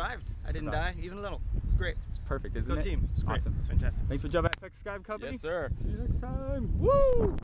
survived. I didn't survived. die, even a little. It's great. It's perfect, isn't Go it? Go team. It's great. Awesome. It's fantastic. Thanks for jumping at Texas Skydiving Company. Yes, sir. See you next time. Woo!